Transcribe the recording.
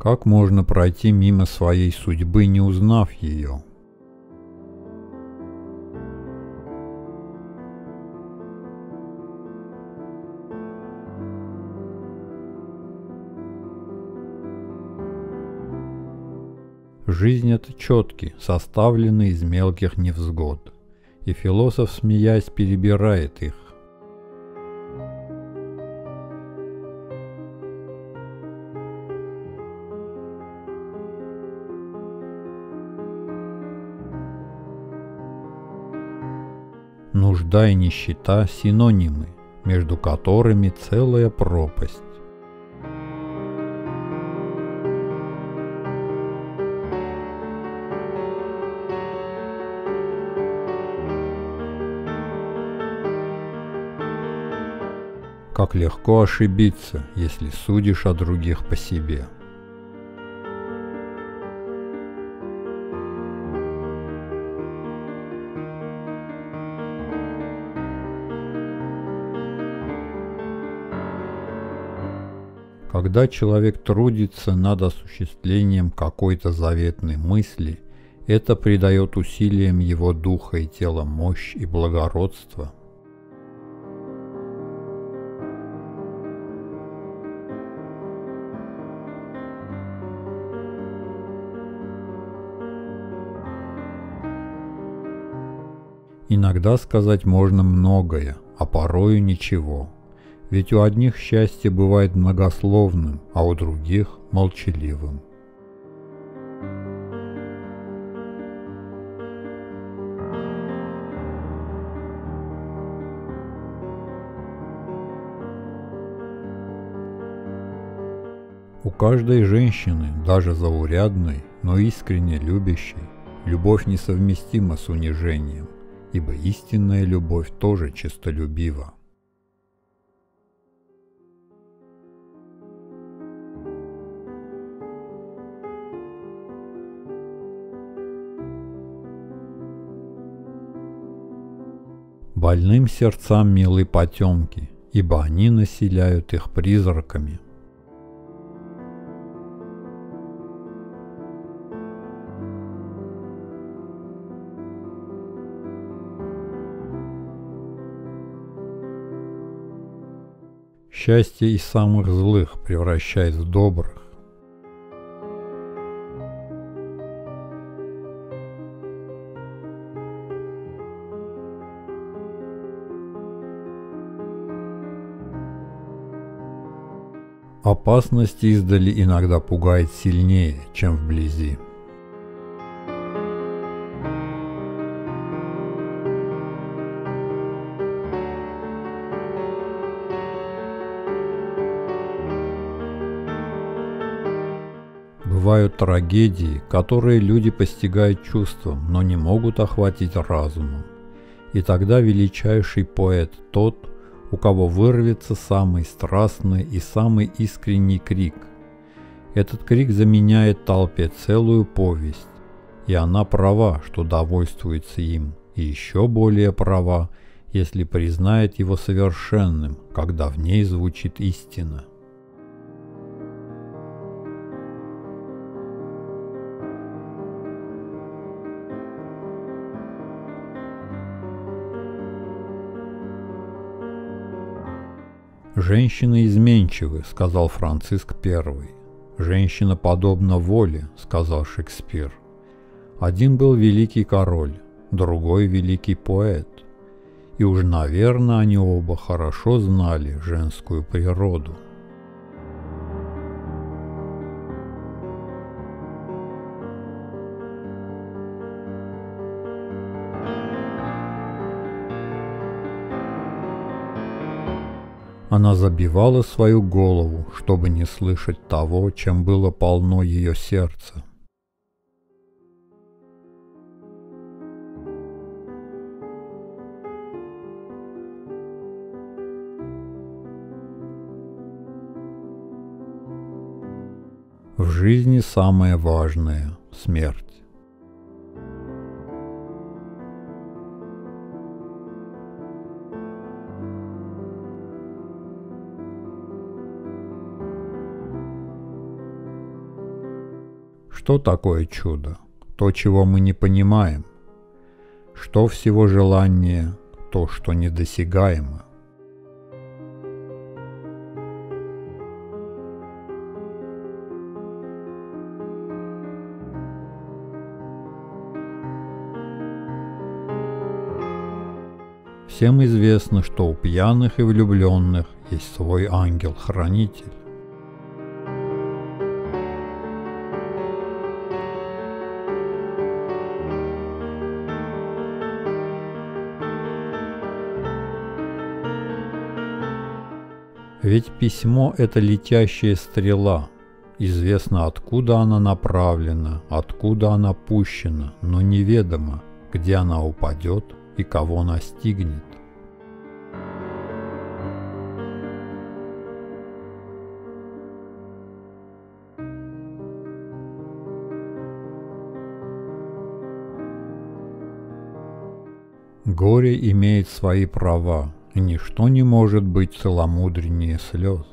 Как можно пройти мимо своей судьбы, не узнав ее? Жизнь — это четки, составленные из мелких невзгод, и философ, смеясь, перебирает их. Нужда и нищета – синонимы, между которыми целая пропасть. Как легко ошибиться, если судишь о других по себе. Когда человек трудится над осуществлением какой-то заветной мысли, это придает усилиям его духа и тела мощь и благородство – Иногда сказать можно многое, а порою ничего. Ведь у одних счастье бывает многословным, а у других – молчаливым. У каждой женщины, даже заурядной, но искренне любящей, любовь несовместима с унижением – ибо истинная любовь тоже честолюбива. Больным сердцам милы потемки, ибо они населяют их призраками – Счастье из самых злых превращает в добрых. Опасность издали иногда пугает сильнее, чем вблизи. бывают трагедии, которые люди постигают чувством, но не могут охватить разумом. И тогда величайший поэт тот, у кого вырвется самый страстный и самый искренний крик. Этот крик заменяет толпе целую повесть, и она права, что довольствуется им, и еще более права, если признает его совершенным, когда в ней звучит истина. «Женщины изменчивы», — сказал Франциск I. «Женщина подобна воле», — сказал Шекспир. Один был великий король, другой великий поэт. И уж, наверное, они оба хорошо знали женскую природу. Она забивала свою голову, чтобы не слышать того, чем было полно ее сердце. В жизни самое важное – смерть. Что такое чудо? То, чего мы не понимаем. Что всего желание? То, что недосягаемо. Всем известно, что у пьяных и влюбленных есть свой ангел-хранитель. Ведь письмо – это летящая стрела. Известно, откуда она направлена, откуда она пущена, но неведомо, где она упадет и кого настигнет. Горе имеет свои права, ничто не может быть целомудреннее слез.